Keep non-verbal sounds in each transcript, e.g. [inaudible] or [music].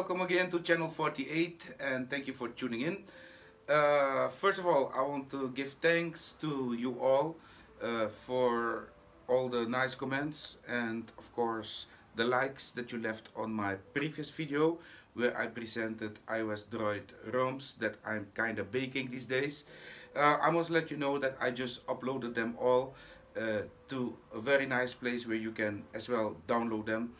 welcome again to channel 48 and thank you for tuning in. Uh, first of all, I want to give thanks to you all uh, for all the nice comments and of course the likes that you left on my previous video where I presented iOS Droid ROMs that I'm kind of baking these days. Uh, I must let you know that I just uploaded them all uh, to a very nice place where you can as well download them.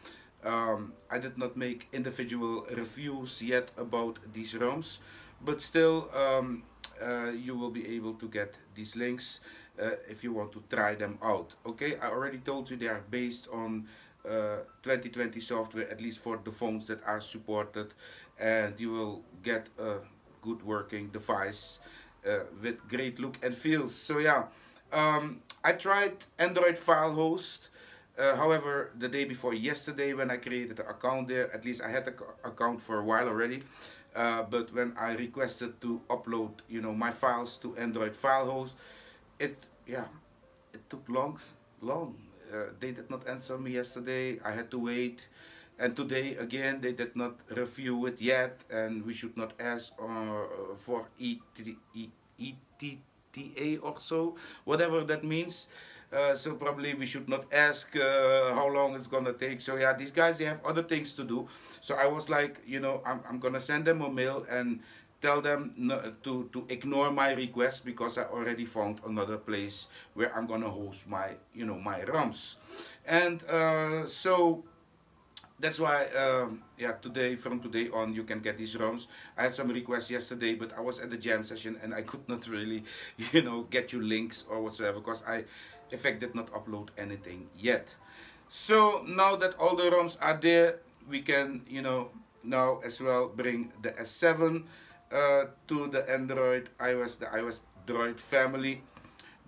Um, I did not make individual reviews yet about these ROMs, but still um, uh, you will be able to get these links uh, if you want to try them out. Okay, I already told you they are based on uh, 2020 software, at least for the phones that are supported, and you will get a good working device uh, with great look and feels. So yeah, um, I tried Android file host. Uh, however, the day before yesterday when I created an account there, at least I had an account for a while already, uh, but when I requested to upload, you know, my files to Android file host, it, yeah, it took long, long. Uh, they did not answer me yesterday. I had to wait. And today again, they did not review it yet, and we should not ask uh, for ETTA or so, whatever that means. Uh, so probably we should not ask uh, how long it's gonna take. So yeah, these guys they have other things to do. So I was like, you know, I'm, I'm gonna send them a mail and tell them to to ignore my request because I already found another place where I'm gonna host my you know my ROMs, and uh, so that's why um, yeah today from today on you can get these ROMs I had some requests yesterday but I was at the jam session and I could not really [laughs] you know get you links or whatsoever because I in fact did not upload anything yet so now that all the ROMs are there we can you know now as well bring the S7 uh, to the Android iOS the iOS Droid family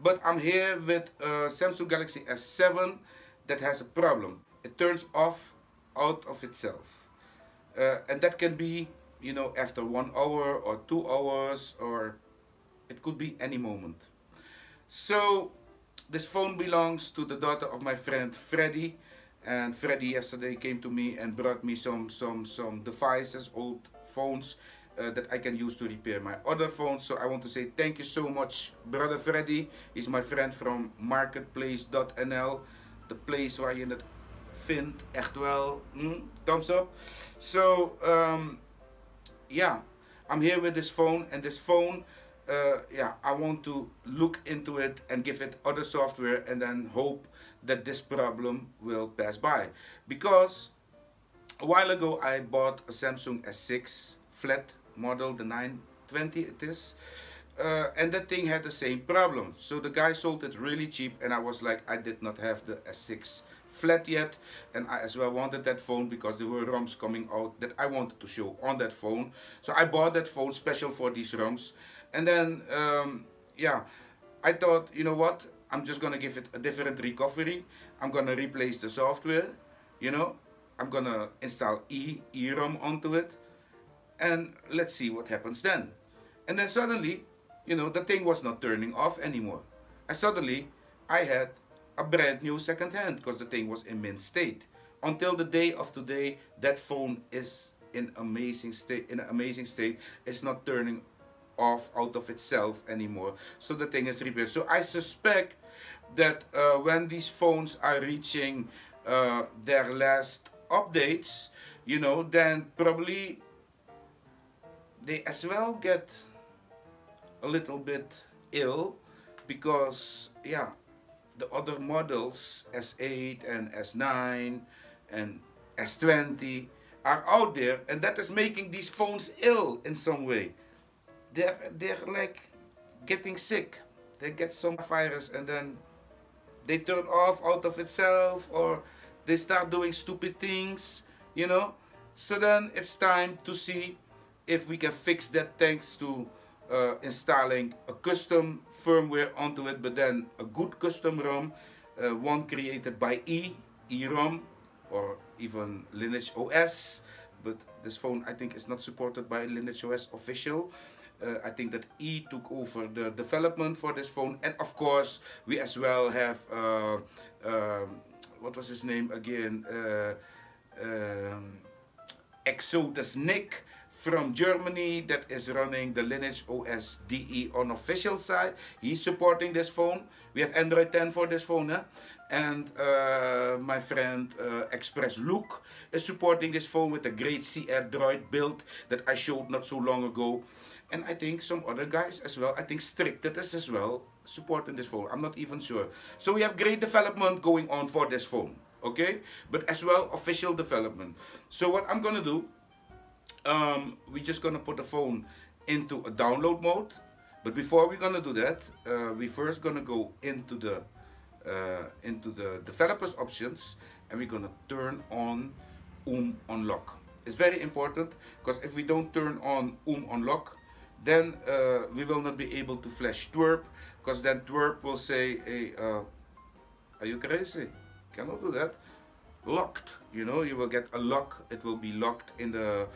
but I'm here with uh, Samsung Galaxy S7 that has a problem it turns off out of itself. Uh, and that can be, you know, after one hour or two hours, or it could be any moment. So, this phone belongs to the daughter of my friend Freddy. And Freddy yesterday came to me and brought me some, some, some devices, old phones, uh, that I can use to repair my other phones. So I want to say thank you so much, brother Freddy. He's my friend from Marktplaats.nl, the place where je het vind echt wel mm, thumbs up. So um, yeah, I'm here with this phone and this phone uh, yeah, I want to look into it and give it other software and then hope that this problem will pass by. Because a while ago I bought a Samsung S6 flat model, the 920 it is. Uh, and that thing had the same problem. So the guy sold it really cheap and I was like, I did not have the S6 flat yet and I as well wanted that phone because there were ROMs coming out that I wanted to show on that phone. So I bought that phone special for these ROMs. And then um, yeah I thought you know what? I'm just gonna give it a different recovery. I'm gonna replace the software you know? I'm gonna install E EROM onto it and let's see what happens then. And then suddenly you know the thing was not turning off anymore. And suddenly I had a brand new second hand because the thing was in mint state. Until the day of today, that phone is in amazing state. In an amazing state, it's not turning off out of itself anymore. So the thing is repaired. So I suspect that uh, when these phones are reaching uh, their last updates, you know, then probably they as well get a little bit ill because yeah the other models S8 and S9 and S20 are out there and that is making these phones ill in some way. They're, they're like getting sick. They get some virus and then they turn off out of itself or they start doing stupid things, you know. So then it's time to see if we can fix that thanks to uh, installing a custom firmware onto it, but then a good custom ROM, uh, one created by E, EROM, or even Lineage OS. But this phone, I think, is not supported by Lineage OS official. Uh, I think that E took over the development for this phone, and of course, we as well have what was his name again? Exodus Nick from Germany that is running the Lineage OS DE on official side. He's supporting this phone. We have Android 10 for this phone. Huh? And uh, my friend uh, Express Luke is supporting this phone with a great CR Droid build that I showed not so long ago. And I think some other guys as well. I think Stricted is as well supporting this phone. I'm not even sure. So we have great development going on for this phone. Okay? But as well official development. So what I'm going to do, um, we're just to put the phone into a download mode. But before we're to do that, uh, we're first to go into the uh, into the developers options and we're gonna turn on um unlock. It's very important because if we don't turn on um unlock then uh, we will not be able to flash TWRP because then TWRP will say hey uh, are you crazy? Cannot do that. Locked you know you will get a lock. It will be locked in the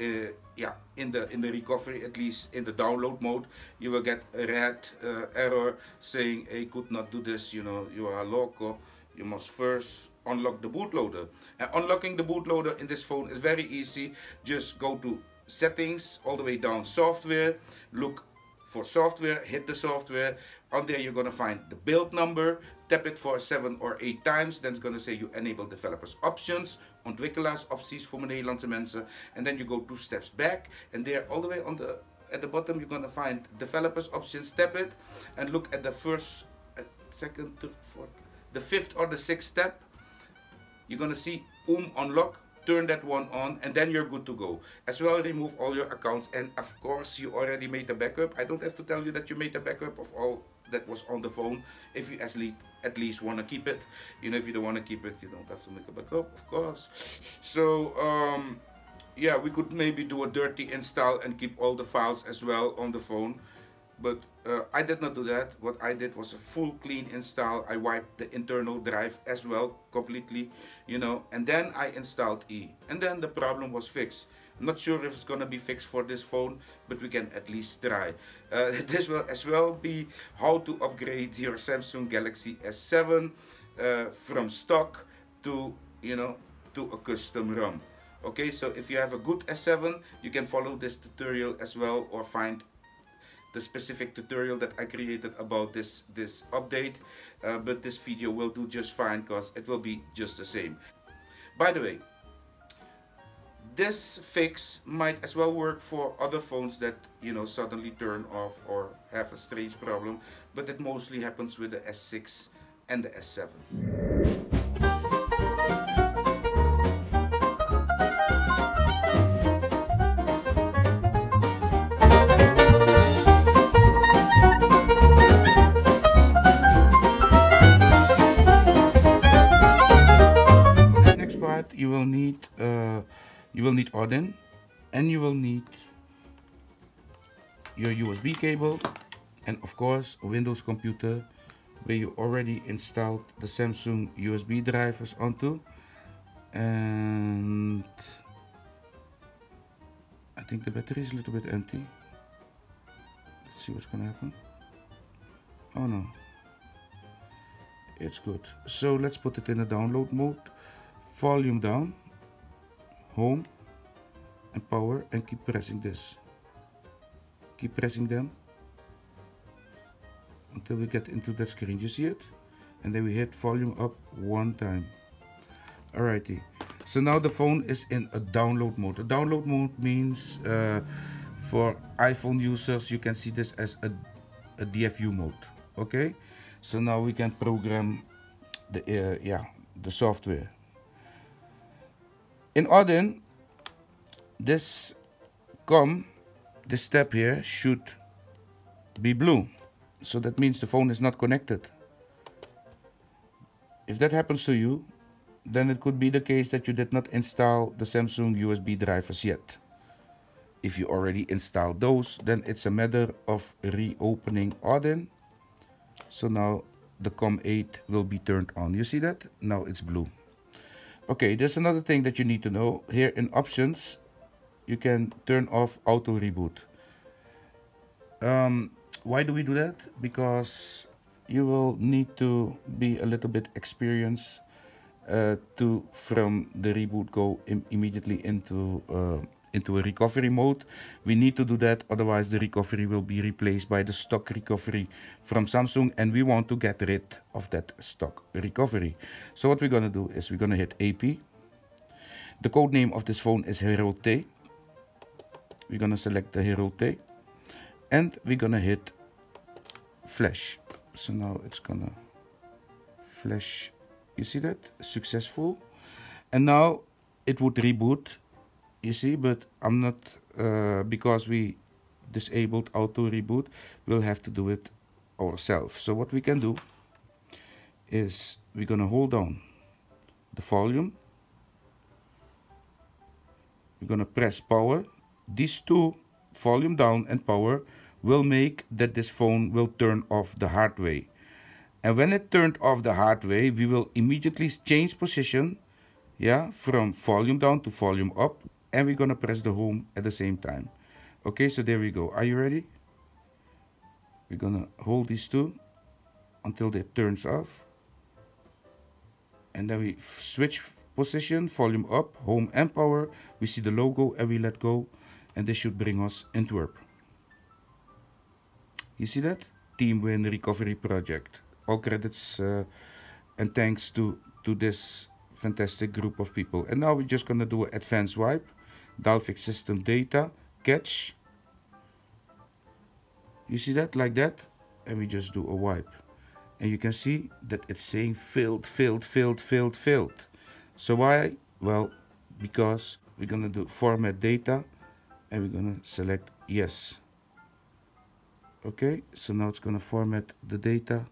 uh, yeah in the in the recovery at least in the download mode. You will get a red uh, error saying hey could not do this you know you are loco you must first unlock the bootloader. And unlocking the bootloader in this phone is very easy. Just go to settings all the way down software look for software hit the software. On there you're to find the build number tap it for seven or eight times then it's going to say you enable developers options ontwikkelaarsopties voor Nederlandse mensen and then you go two steps back and there all the way on the at the bottom you're going to find developers options tap it and look at the first uh, second third fourth the fifth or the sixth step. You're going to see um unlock turn that one on and then you're good to go. As well remove all your accounts and of course you already made a backup. I don't have to tell you that you made a backup of all that was on the phone. If you actually at least want to keep it you know if you don't want to keep it you don't have to make a backup of course. So um yeah we could maybe do a dirty install and keep all the files as well on the phone but uh, I did not do that. What I did was a full clean install. I wiped the internal drive as well completely, you know, and then I installed E. And then the problem was fixed. Not sure if it's gonna be fixed for this phone, but we can at least try. Uh, [laughs] this will as well be how to upgrade your Samsung Galaxy S7 uh, from stock to, you know, to a custom ROM. Okay, so if you have a good S7, you can follow this tutorial as well or find the specific tutorial that I created about this this update. Uh, but this video will do just fine because it will be just the same. By the way this fix might as well work for other phones that you know suddenly turn off or have a strange problem but it mostly happens with the S6 and the S7 need Odin and you will need your USB cable and of course a Windows computer where you already installed the Samsung USB drivers onto. And I think the battery is a little bit empty. Let's see what's gonna happen. Oh no. It's good. So let's put it in a download mode. Volume down, home and power and keep pressing this. Keep pressing them until we get into that screen. You see it? And then we hit volume up one time. Alrighty. So now the phone is in a download mode. A download mode means uh, for iPhone users, you can see this as a, a DFU mode. Okay. So now we can program the uh, yeah the software in Odin, this COM, this step here should be blue. So that means the phone is not connected. If that happens to you, then it could be the case that you did not install the Samsung USB drivers yet. If you already installed those, then it's a matter of reopening Odin. So now the COM8 will be turned on. You see that? Now it's blue. Okay, there's another thing that you need to know. Here in options, you can turn off auto reboot. Um, why do we do that? Because you will need to be a little bit experienced uh, to from the reboot go Im immediately into uh, into a recovery mode. We need to do that, otherwise the recovery will be replaced by the stock recovery from Samsung and we want to get rid of that stock recovery. So what we're gonna do is we're gonna hit AP. The code name of this phone is herolte. We're gonna select the T and we're gonna hit flash. So now it's gonna flash. You see that? Successful. And now it would reboot you see but I'm not uh, because we disabled auto reboot we'll have to do it ourselves. So what we can do is we're gonna hold down the volume. We're gonna press power these two volume down and power will make that this phone will turn off the hard way. And when it turned off the hard way we will immediately change position yeah from volume down to volume up and we're gonna press the home at the same time. Okay so there we go. Are you ready? We're gonna hold these two until it turns off. And then we switch position volume up home and power. We see the logo and we let go and this should bring us in TWRP you see that team win recovery project all credits uh, and thanks to to this fantastic group of people and now we're just gonna do an advanced wipe Dalvik system data, cache. You see that like that? And we just do a wipe. And you can see that it's saying filled, filled, filled, filled, filled. So why? Well, because we're gonna do format data and we're gonna select yes. Okay, so now it's gonna format the data.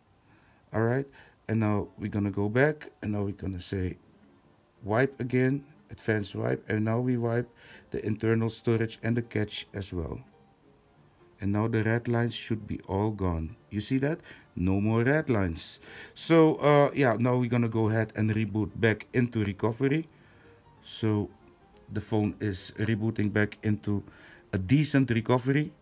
All right, and now we're gonna go back and now we're gonna say wipe again advanced wipe and now we wipe the internal storage and the cache as well. And now the red lines should be all gone. You see that? No more red lines. So uh, yeah now we're gonna go ahead and reboot back into recovery. So the phone is rebooting back into a decent recovery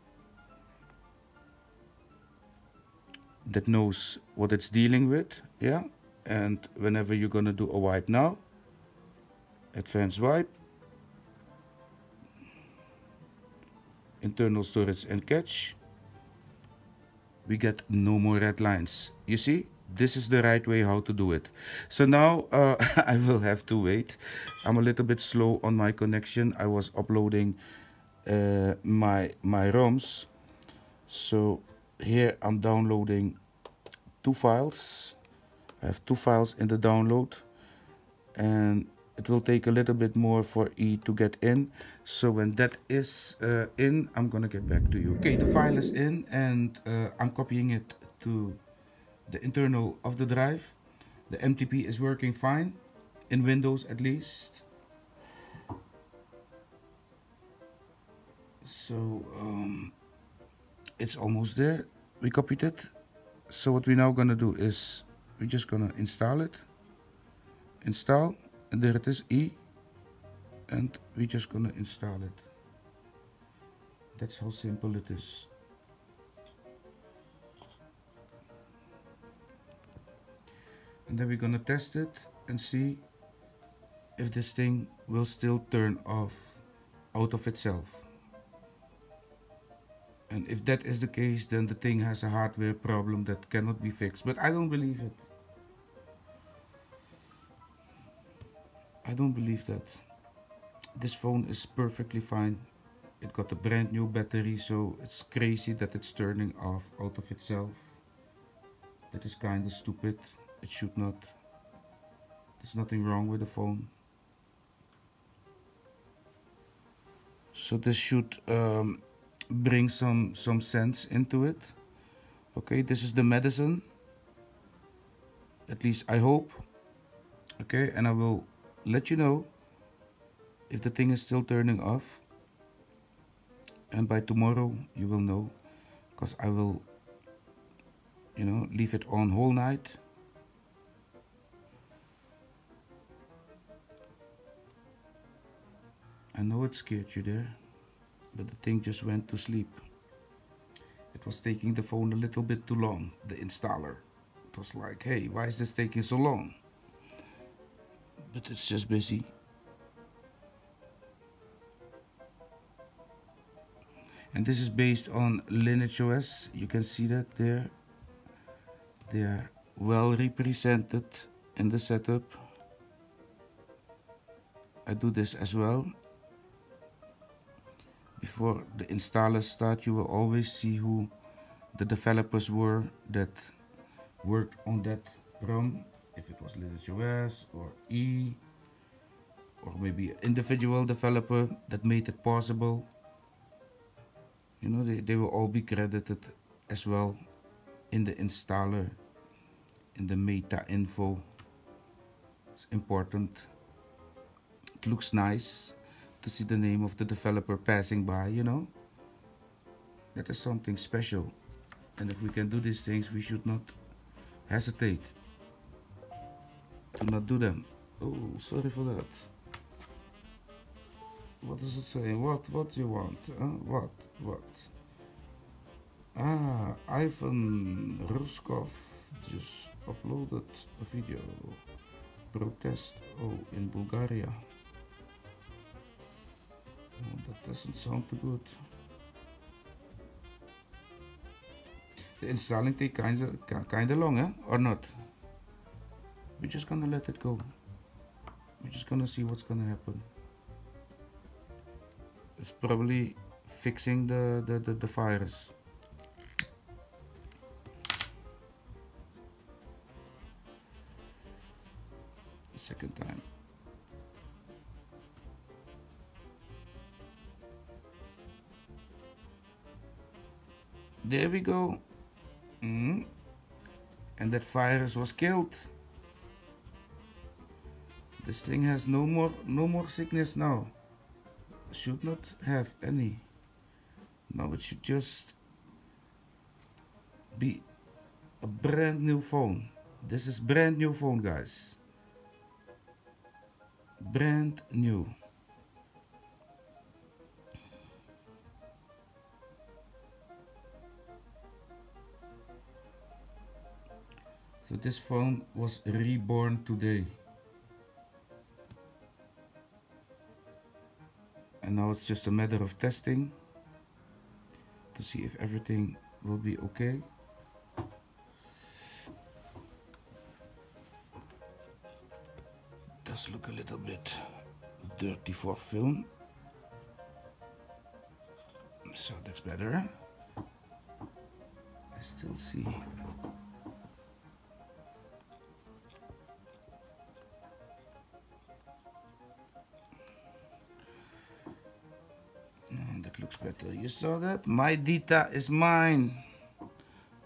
that knows what it's dealing with yeah and whenever you're gonna do a wipe now advanced wipe, internal storage and cache, we get no more red lines. You see, this is the right way how to do it. So now uh, [laughs] I will have to wait. I'm a little bit slow on my connection. I was uploading uh, my, my ROMs. So here I'm downloading two files. I have two files in the download and it will take a little bit more for E to get in so when that is uh, in I'm gonna get back to you okay the file is in and uh, I'm copying it to the internal of the drive. The MTP is working fine. In Windows at least. So um, it's almost there. We copied it. So what we're now gonna do is we're just gonna install it. Install and there it is E. And we're just gonna install it. That's how simple it is and then we're gonna test it and see if this thing will still turn off out of itself and if that is the case then the thing has a hardware problem that cannot be fixed but I don't believe it I don't believe that. This phone is perfectly fine. It got a brand new battery, so it's crazy that it's turning off out of itself. That is kinda stupid. It should not. There's nothing wrong with the phone. So this should um, bring some, some sense into it. Okay, this is the medicine. At least I hope. Okay, and I will let you know if the thing is still turning off and by tomorrow you will know because I will you know leave it on whole night I know it scared you there but the thing just went to sleep it was taking the phone a little bit too long the installer it was like hey why is this taking so long but it's just busy. And this is based on Lineage OS. You can see that there. They are well represented in the setup. I do this as well. Before the installers start, you will always see who the developers were that worked on that ROM. If it was Lineage OS or E, or maybe an individual developer that made it possible. You know, they, they will all be credited as well in the installer, in the meta info. It's important. It looks nice to see the name of the developer passing by, you know. That is something special. And if we can do these things, we should not hesitate to not do them. Oh, sorry for that. What does it say? What, what you want? What, what? Ah, Ivan Ruskov just uploaded a video. Protest, oh, in Bulgaria. That doesn't sound too good. The installing take kinda, kinda long, eh? Or not? We're just gonna let it go. We're just gonna see what's gonna happen. It's probably fixing the, the, the, the virus. Second time. There we go. Mm. And that virus was killed. This thing has no more no more sickness now. Should not have any. Now it should just be a brand new phone. This is brand new phone guys. Brand new. So this phone was reborn today. And now it's just a matter of testing to see if everything will be okay. Does look a little bit dirty for film. So that's better. I still see You saw that? My data is mine.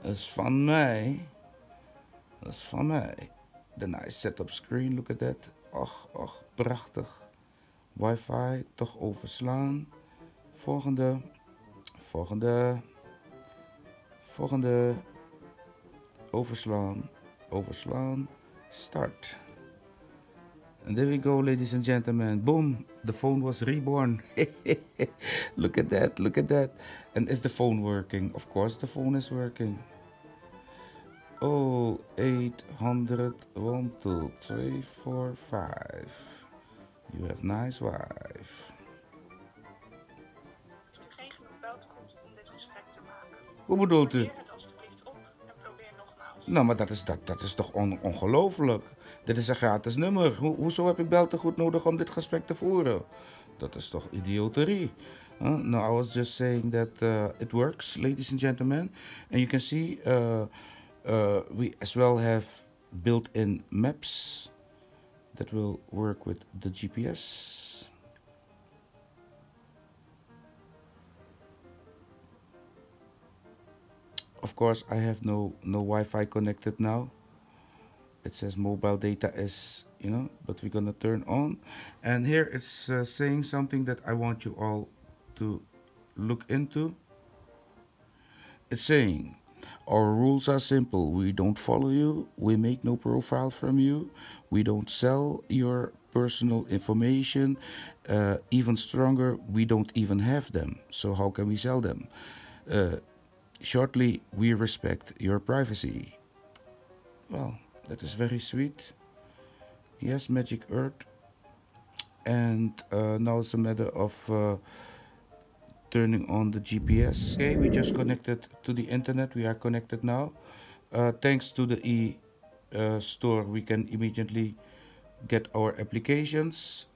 Is van mij. Dat is van mij. The nice setup screen, look at that. Och, och, prachtig. Wifi, toch overslaan. Volgende. Volgende. Volgende. Overslaan. Overslaan. Start. And there we go, ladies and gentlemen. Boom, the phone was reborn. [laughs] look at that, look at that. And is the phone working? Of course, the phone is working. Oh, 800, 1, 2, 3, 4, 5. You have nice wife. Hoe bedoelt u? Nou, maar dat is, dat, dat is toch on, ongelooflijk. Dit is een gratis nummer. Ho hoezo heb ik beltegoed nodig om dit gesprek te voeren? Dat is toch idioterie. Uh, no, I was just saying that uh, it works, ladies and gentlemen. And you can see uh, uh, we as well have built-in maps that will work with the GPS. Of course, I have no no Wi-Fi connected now. It says mobile data is you know but we're gonna turn on. And here it's uh, saying something that I want you all to look into. It's saying our rules are simple. We don't follow you. We make no profile from you. We don't sell your personal information uh, even stronger. We don't even have them. So how can we sell them? Uh, shortly we respect your privacy. Well that is very sweet. yes magic earth. And uh, now it's a matter of uh, turning on the GPS okay we just connected to the internet. We are connected now. Uh, thanks to the e uh, store we can immediately get our applications.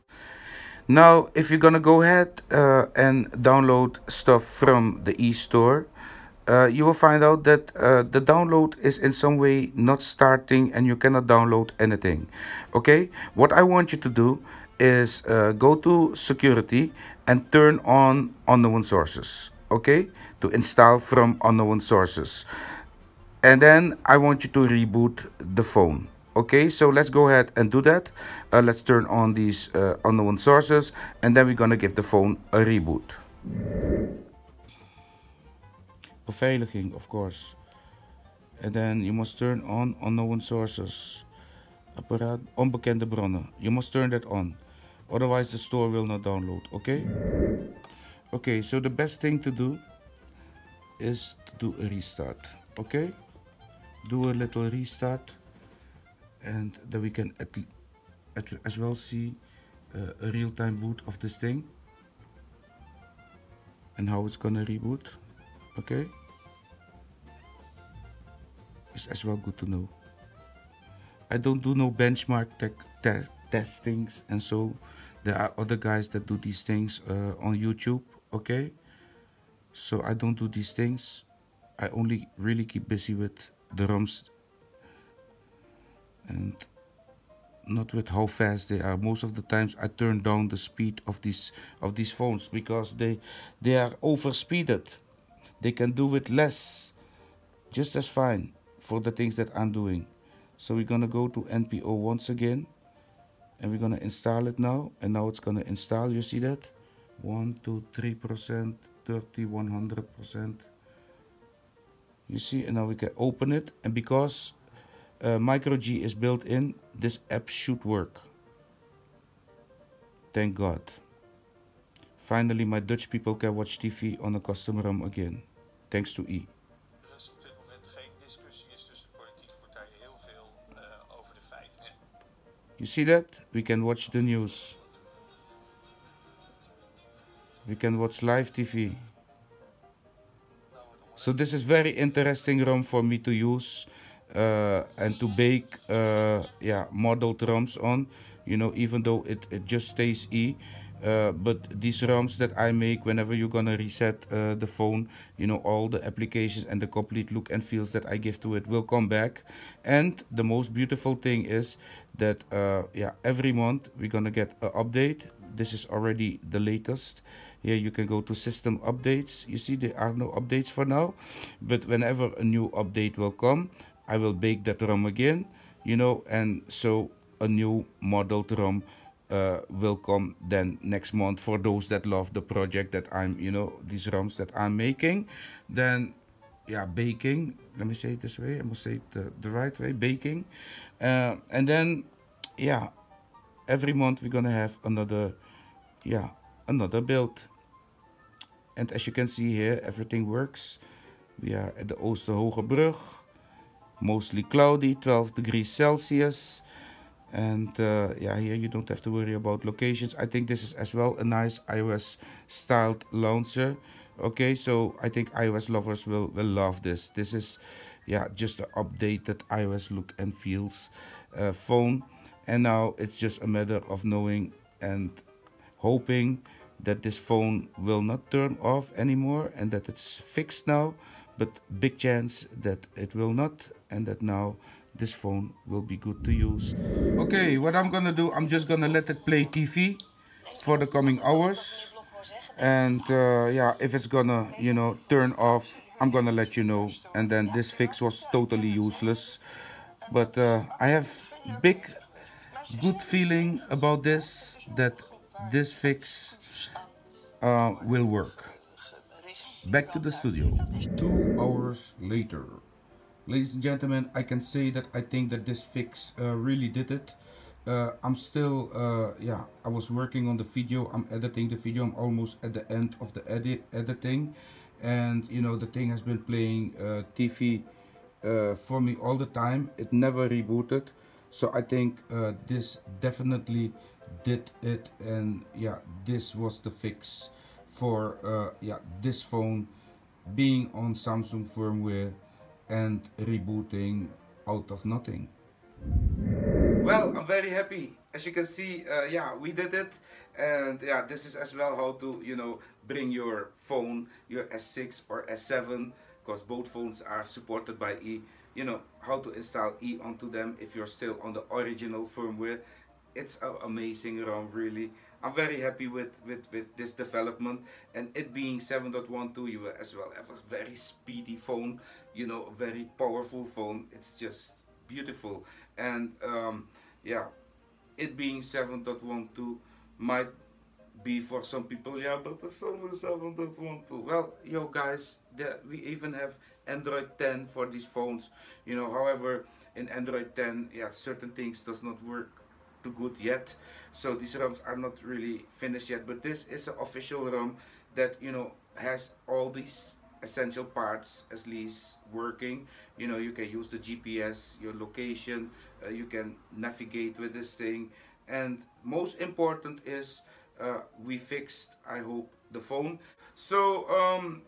Now if you're gonna go ahead uh, and download stuff from the e-store uh, you will find out that uh, the download is in some way not starting and you cannot download anything. Okay? What I want you to do is uh, go to security and turn on unknown sources. Okay? To install from unknown sources. And then I want you to reboot the phone. Okay? So let's go ahead and do that. Uh, let's turn on these uh, unknown sources and then we're gonna give the phone a reboot beveiliging of course. And then you must turn on unknown sources apparaat onbekende bronnen you must turn that on otherwise the store will not download okay? Okay so the best thing to do is to do a restart okay? Do a little restart and then we can at, at as well see uh, a real-time boot of this thing and how it's gonna reboot okay it's as well good to know. I don't do no benchmark tech te testings and so there are other guys that do these things uh, on YouTube okay? So I don't do these things. I only really keep busy with the ROMs and not with how fast they are. Most of the times I turn down the speed of these of these phones because they they are overspeeded. they can do with less. Just as fine for the things that I'm doing. So we're gonna go to NPO once again and we're gonna install it now and now it's gonna install you see that? One two three percent 30 100 percent. You see and now we can open it and because uh, microG is built in this app should work. Thank God. Finally my Dutch people can watch TV on a custom ROM again. Thanks to E You see that? We can watch the news. We can watch live TV. So this is very interesting ROM for me to use uh, and to bake uh, yeah, modeled ROMs on. You know, even though it, it just stays E. Uh, but these ROMs that I make whenever you're gonna reset uh, the phone you know all the applications and the complete look and feels that I give to it will come back. And the most beautiful thing is that uh, yeah every month we're gonna get an update. This is already the latest. Here you can go to system updates. You see there are no updates for now but whenever a new update will come I will bake that ROM again you know and so a new modeled ROM uh, will come then next month for those that love the project that I'm, you know, these ROMs that I'm making. Then, yeah, baking. Let me say it this way. I must say it the, the right way. Baking, uh, and then, yeah, every month we're gonna have another, yeah, another build. And as you can see here, everything works. We are at the Oosterhooge mostly cloudy, 12 degrees Celsius and uh, yeah here you don't have to worry about locations. I think this is as well a nice ios styled launcher. Okay so i think ios lovers will will love this. This is yeah just an updated ios look and feels uh, phone. And now it's just a matter of knowing and hoping that this phone will not turn off anymore and that it's fixed now but big chance that it will not and that now this phone will be good to use. Okay, what I'm gonna do, I'm just gonna let it play TV for the coming hours. And uh, yeah, if it's gonna, you know, turn off, I'm gonna let you know. And then this fix was totally useless. But uh, I have big, good feeling about this, that this fix uh, will work. Back to the studio. Two hours later. Ladies and gentlemen, I can say that I think that this fix uh, really did it. Uh, I'm still, uh, yeah, I was working on the video. I'm editing the video. I'm almost at the end of the edit editing. And, you know, the thing has been playing uh, TV uh, for me all the time. It never rebooted. so I think uh, this definitely did it and yeah this was the fix for yeah this phone being on Samsung firmware and rebooting out of nothing. Well, I'm very happy. As you can see, uh, yeah, we did it. And yeah, this is as well how to, you know, bring your phone, your S6 or S7, because both phones are supported by E, you know, how to install E onto them if you're still on the original firmware. It's an amazing ROM, really. I'm very happy with, with, with this development. And it being 7.12 you will as well have a very speedy phone you know a very powerful phone. It's just beautiful. And um, yeah it being 7.12 might be for some people yeah but it's only 7.12 well yo guys we even have Android 10 for these phones. You know however in Android 10 yeah certain things does not work too good yet. So these ROMs are not really finished yet but this is an official ROM that you know has all these essential parts at least working. You know you can use the GPS your location uh, you can navigate with this thing. And most important is uh, we fixed I hope the phone. So um,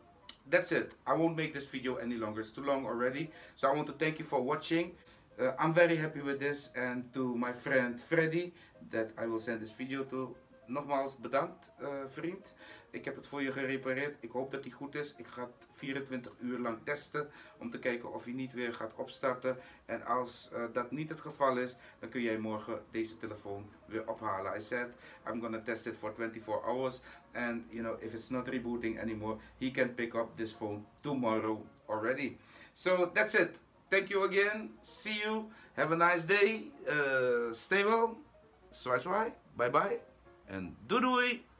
that's it. I won't make this video any longer. It's too long already. So I want to thank you for watching uh, I'm very happy with this and to my friend Freddy that I will send this video to. Nogmaals bedankt uh, vriend. Ik heb het voor je gerepareerd. Ik hoop dat hij goed is. Ik ga het 24 uur lang testen om te kijken of hij niet weer gaat opstarten. En als uh, dat niet het geval is dan kun jij morgen deze telefoon weer ophalen. I said I'm gonna test it for 24 hours and you know if it's not rebooting anymore he can pick up this phone tomorrow already. So that's it Thank you again. See you. Have a nice day. Uh, stay well. Zwaai zwaai. Bye bye. Doei doei.